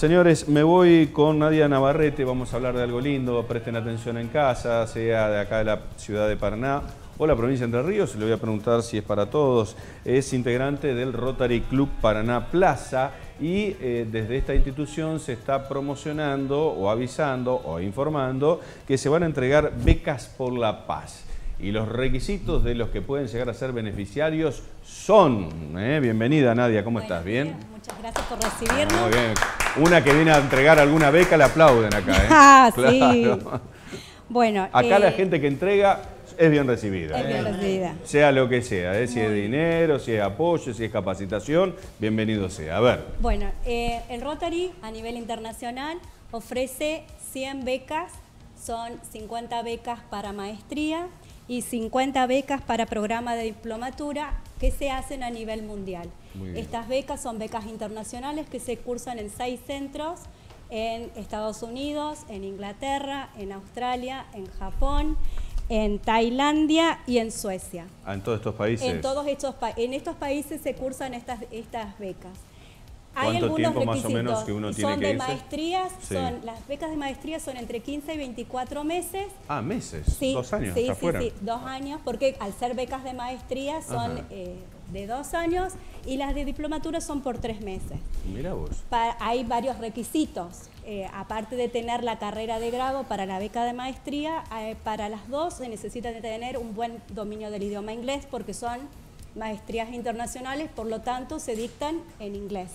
Señores, me voy con Nadia Navarrete, vamos a hablar de algo lindo, presten atención en casa, sea de acá de la ciudad de Paraná o la provincia de Entre Ríos, le voy a preguntar si es para todos. Es integrante del Rotary Club Paraná Plaza y eh, desde esta institución se está promocionando o avisando o informando que se van a entregar becas por la paz y los requisitos de los que pueden llegar a ser beneficiarios son. ¿eh? Bienvenida Nadia, ¿cómo estás? ¿Bien? Muchas gracias por recibirnos. Muy bien. Una que viene a entregar alguna beca le aplauden acá. ¿eh? Ah, sí. Bueno, acá la eh, gente que entrega es bien recibida. Es bien recibida. Sea lo que sea, ¿eh? si es dinero, si es apoyo, si es capacitación, bienvenido sea. A ver. Bueno, el Rotary a nivel internacional ofrece 100 becas, son 50 becas para maestría, y 50 becas para programa de diplomatura que se hacen a nivel mundial. Estas becas son becas internacionales que se cursan en seis centros en Estados Unidos, en Inglaterra, en Australia, en Japón, en Tailandia y en Suecia. Ah, en todos estos países. En todos estos en estos países se cursan estas estas becas. Hay ¿Cuánto tiempo más o menos que uno tiene son que de maestrías, son, las becas de maestría son entre 15 y 24 meses. Ah, meses, sí, dos años. Sí, sí, sí, dos años, porque al ser becas de maestría son eh, de dos años y las de diplomatura son por tres meses. Mira vos. hay varios requisitos. Eh, aparte de tener la carrera de grado para la beca de maestría, eh, para las dos se necesita tener un buen dominio del idioma inglés porque son maestrías internacionales, por lo tanto se dictan en inglés.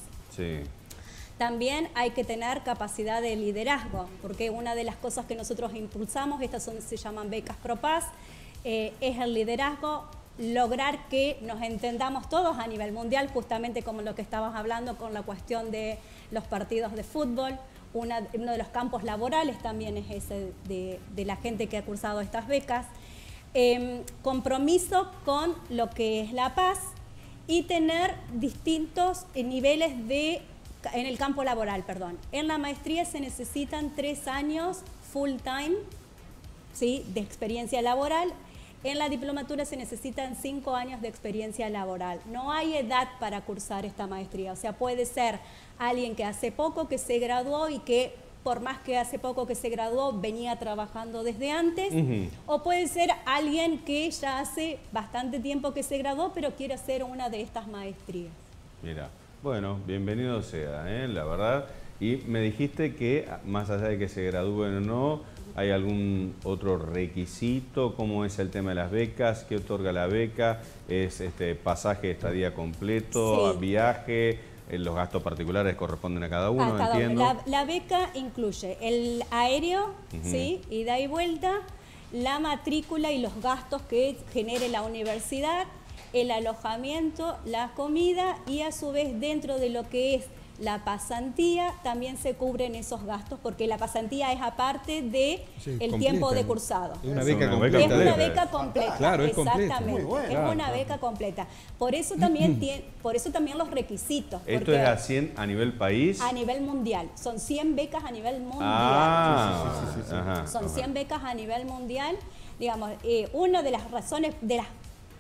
También hay que tener capacidad de liderazgo, porque una de las cosas que nosotros impulsamos, estas son, se llaman becas ProPaz, eh, es el liderazgo, lograr que nos entendamos todos a nivel mundial, justamente como lo que estabas hablando con la cuestión de los partidos de fútbol. uno de los campos laborales también es ese de, la gente que ha cursado estas becas. Em, compromiso con lo que es la paz, y tener distintos eh, niveles de, en el campo laboral, perdón. En la maestría se necesitan tres años full time ¿sí? de experiencia laboral. En la diplomatura se necesitan cinco años de experiencia laboral. No hay edad para cursar esta maestría. O sea, puede ser alguien que hace poco que se graduó y que por más que hace poco que se graduó, venía trabajando desde antes, o puede ser alguien que ya hace bastante tiempo que se graduó, pero quiere hacer una de estas maestrías. Mira, bueno, bienvenido sea, ¿eh? la verdad. Y me dijiste que, más allá de que se gradúen o no, ¿hay algún otro requisito? ¿Cómo es el tema de las becas? ¿Qué otorga la beca? ¿Es este pasaje, estadía completo, viaje? Eh, los gastos particulares corresponden a cada uno, entiendo. La, beca incluye el aéreo, ¿sí? ida y vuelta, la matrícula y los gastos que genere la universidad, el alojamiento, la comida y a su vez dentro de lo que es la pasantía también se cubren esos gastos porque la pasantía es aparte de el tiempo de cursado. Es una beca completa. Es una beca completa. Claro, es exactamente. Es una beca completa. Por eso también tiene, por eso también los requisitos. ¿Esto es a 100 a nivel país? A nivel mundial. Son 100 becas a nivel mundial. Ah, Son 100 becas a nivel mundial. Digamos, eh, una de las razones, de las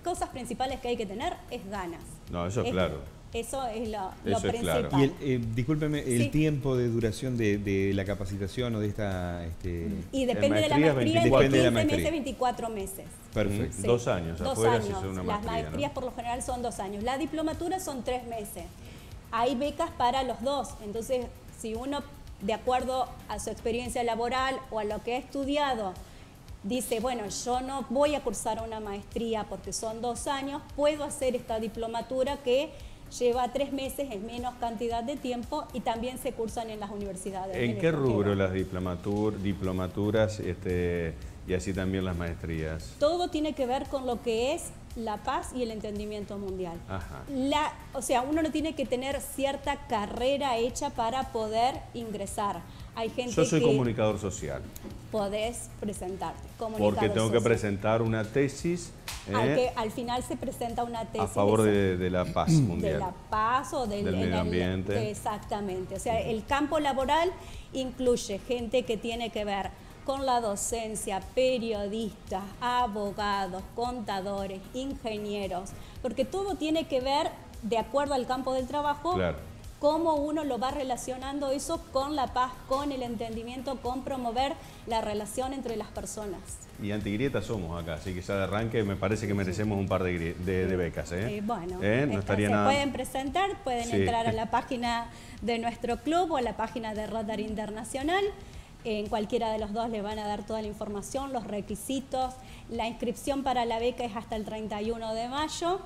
cosas principales que hay que tener es ganas. No, eso es claro. Eso es lo, principal. Y el, eh, discúlpeme, el tiempo de duración de, la capacitación o de esta... Este, y depende de la maestría, depende de 15 meses, 24 meses. Perfecto. Dos años. Dos años. Las maestrías por lo general son dos años. La diplomatura son tres meses. Hay becas para los dos. Entonces, si uno, de acuerdo a su experiencia laboral o a lo que ha estudiado, dice, bueno, yo no voy a cursar una maestría porque son dos años, puedo hacer esta diplomatura que lleva tres meses en menos cantidad de tiempo y también se cursan en las universidades. ¿En, qué rubro las diplomatur, diplomaturas este, y así también las maestrías? Todo tiene que ver con lo que es la paz y el entendimiento mundial. La, o sea, uno no tiene que tener cierta carrera hecha para poder ingresar. Hay gente Yo soy comunicador social. Podés presentarte. Porque tengo que presentar una tesis. Eh, al, final se presenta una tesis. A favor de, la paz mundial. De la paz o del, medio ambiente. exactamente. O sea, el campo laboral incluye gente que tiene que ver con la docencia, periodistas, abogados, contadores, ingenieros, porque todo tiene que ver, de acuerdo al campo del trabajo, cómo uno lo va relacionando eso con la paz, con el entendimiento, con promover la relación entre las personas. Y antigrietas somos acá, así que ya de arranque me parece que merecemos un par de, becas. ¿eh? eh bueno, ¿Eh? no estaría se pueden presentar, pueden entrar a la página de nuestro club o a la página de Rotary Internacional. En cualquiera de los dos le van a dar toda la información, los requisitos. La inscripción para la beca es hasta el 31 de mayo.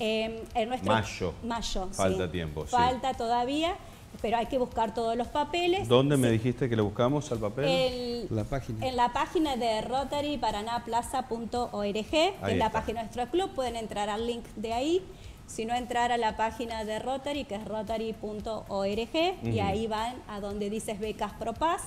Eh, en nuestro, mayo. Mayo. Falta tiempo. Falta todavía pero hay que buscar todos los papeles. ¿Dónde me dijiste que lo buscamos al papel? la página. En la página de rotaryparanaplaza.org, que es la página de nuestro club, pueden entrar al link de ahí. Si no, entrar a la página de Rotary, que es rotary.org, y ahí van a donde dices becas ProPaz.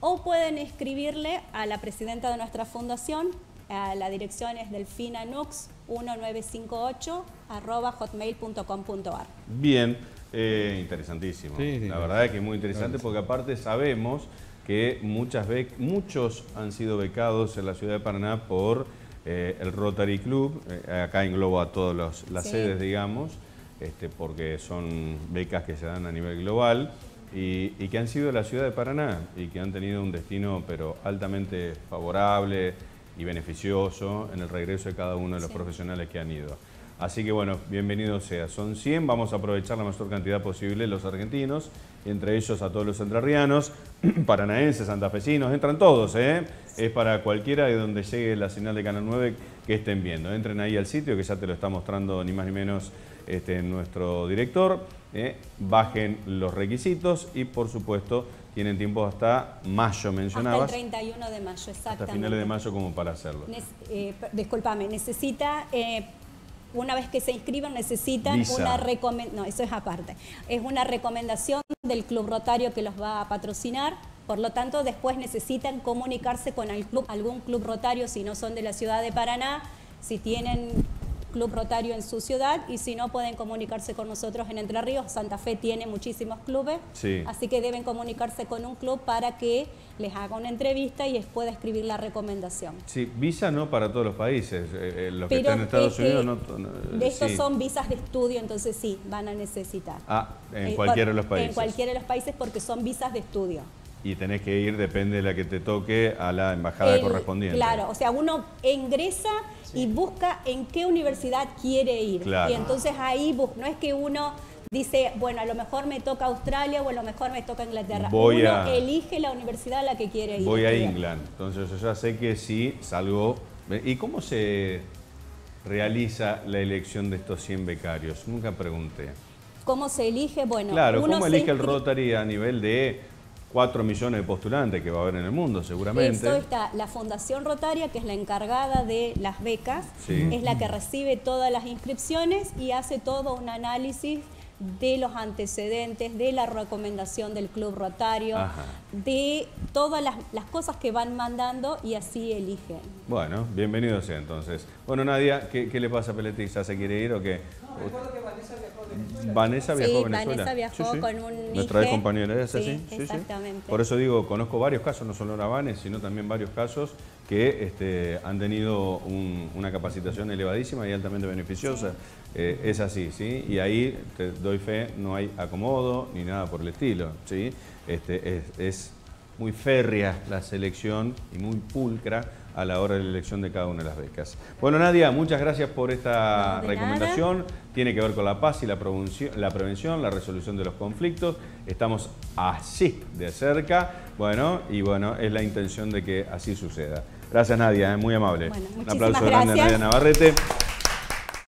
O pueden escribirle a la presidenta de nuestra fundación, la dirección es delfinanux1958 arroba hotmail.com.ar. Bien. Eh, interesantísimo. la verdad es que es muy interesante porque aparte sabemos que muchas muchos han sido becados en la ciudad de Paraná por eh, el Rotary Club, eh, acá englobo a todas las sedes, digamos, este, porque son becas que se dan a nivel global y, que han sido de la ciudad de Paraná y que han tenido un destino pero altamente favorable y beneficioso en el regreso de cada uno de los profesionales que han ido. Así que bueno, bienvenido sea. Son 100, vamos a aprovechar la mayor cantidad posible los argentinos, entre ellos a todos los entrerrianos, paranaenses, santafesinos, entran todos, ¿eh? Es para cualquiera de donde llegue la señal de Canal 9 que estén viendo. Entren ahí al sitio que ya te lo está mostrando ni más ni menos este, nuestro director. ¿eh? Bajen los requisitos y por supuesto tienen tiempo hasta mayo, mencionabas. Hasta el 31 de mayo, exactamente. Hasta finales de mayo como para hacerlo. Eh, disculpame, necesita eh, una vez que se inscriban necesitan una recomendación, no, eso es aparte, es una recomendación del Club Rotario que los va a patrocinar, por lo tanto después necesitan comunicarse con el club, algún club rotario si no son de la ciudad de Paraná, si tienen Club Rotario en su ciudad y si no pueden comunicarse con nosotros en Entre Ríos. Santa Fe tiene muchísimos clubes, así que deben comunicarse con un club para que les haga una entrevista y les pueda escribir la recomendación. Sí, visa no para todos los países, eh, eh, los que están en Estados Unidos no... De estos son visas de estudio, entonces sí, van a necesitar. Ah, en eh, cualquiera de los países. En cualquiera de los países porque son visas de estudio y tenés que ir, depende de la que te toque, a la embajada correspondiente. Claro, o sea, uno ingresa y busca en qué universidad quiere ir. Y entonces ahí no es que uno dice, bueno, a lo mejor me toca Australia o a lo mejor me toca Inglaterra. uno elige la universidad a la que quiere ir. Voy a England, entonces yo ya sé que sí salgo. ¿Y cómo se realiza la elección de estos 100 becarios? Nunca pregunté. ¿Cómo se elige? Bueno, claro, ¿cómo elige el Rotary a nivel de 4 millones de postulantes que va a haber en el mundo, seguramente. Esto está la Fundación Rotaria, que es la encargada de las becas, es la que recibe todas las inscripciones y hace todo un análisis de los antecedentes, de la recomendación del Club Rotario, de todas las, cosas que van mandando y así eligen. Bueno, bienvenido sea entonces. Bueno, Nadia, ¿qué, le pasa a Peletti? ¿Ya se quiere ir o qué? Vanessa viajó a Venezuela. Vanessa viajó con un Nuestra compañera, ¿es así? Sí, exactamente. Por eso digo, conozco varios casos, no solo la Vanes, sino también varios casos que este, han tenido una capacitación elevadísima y altamente beneficiosa. Eh, es así, ¿sí? Y ahí, te doy fe, no hay acomodo ni nada por el estilo, ¿sí? Este, es muy férrea la selección y muy pulcra a la hora de la elección de cada una de las becas. Bueno, Nadia, muchas gracias por esta recomendación. Tiene que ver con la paz y la prevención, la prevención, la resolución de los conflictos. Estamos así de cerca. Bueno, y bueno, es la intención de que así suceda. Gracias, Nadia, ¿eh? muy amable. Un aplauso grande a Nadia Navarrete.